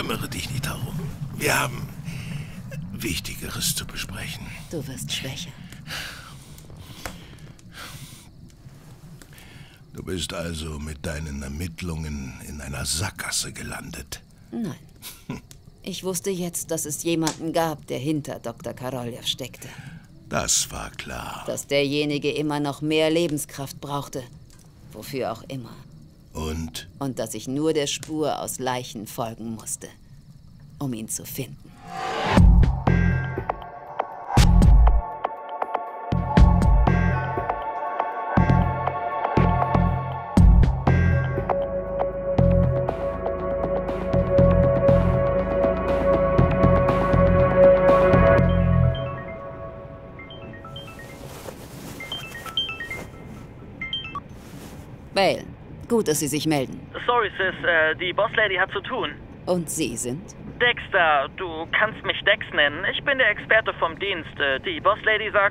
Kümmere dich nicht darum. Wir haben Wichtigeres zu besprechen. Du wirst schwächer. Du bist also mit deinen Ermittlungen in einer Sackgasse gelandet. Nein. Ich wusste jetzt, dass es jemanden gab, der hinter Dr. Karoljew steckte. Das war klar. Dass derjenige immer noch mehr Lebenskraft brauchte. Wofür auch immer. Und? Und dass ich nur der Spur aus Leichen folgen musste, um ihn zu finden. Bale, gut, dass Sie sich melden. Sorry, Sis, äh, die Bosslady hat zu tun. Und Sie sind? Dexter, du kannst mich Dex nennen. Ich bin der Experte vom Dienst. Äh, Die Bosslady sagt,